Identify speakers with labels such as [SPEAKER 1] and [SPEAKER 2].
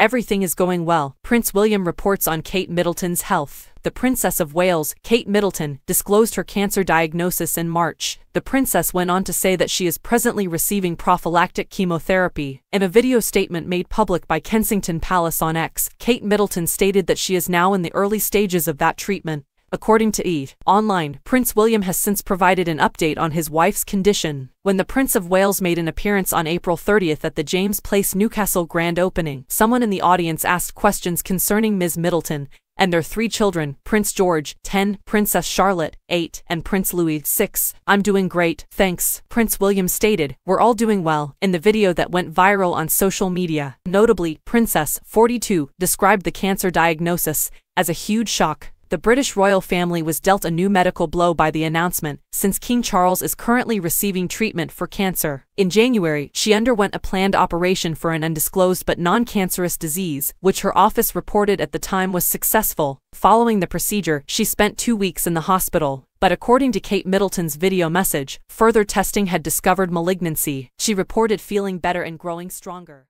[SPEAKER 1] everything is going well, Prince William reports on Kate Middleton's health the Princess of Wales, Kate Middleton, disclosed her cancer diagnosis in March. The princess went on to say that she is presently receiving prophylactic chemotherapy. In a video statement made public by Kensington Palace on X, Kate Middleton stated that she is now in the early stages of that treatment. According to E! Online, Prince William has since provided an update on his wife's condition. When the Prince of Wales made an appearance on April 30th at the James Place Newcastle grand opening, someone in the audience asked questions concerning Ms. Middleton, and their three children, Prince George, 10, Princess Charlotte, 8, and Prince Louis, 6. I'm doing great, thanks, Prince William stated. We're all doing well, in the video that went viral on social media. Notably, Princess, 42, described the cancer diagnosis as a huge shock the British royal family was dealt a new medical blow by the announcement, since King Charles is currently receiving treatment for cancer. In January, she underwent a planned operation for an undisclosed but non-cancerous disease, which her office reported at the time was successful. Following the procedure, she spent two weeks in the hospital, but according to Kate Middleton's video message, further testing had discovered malignancy. She reported feeling better and growing stronger.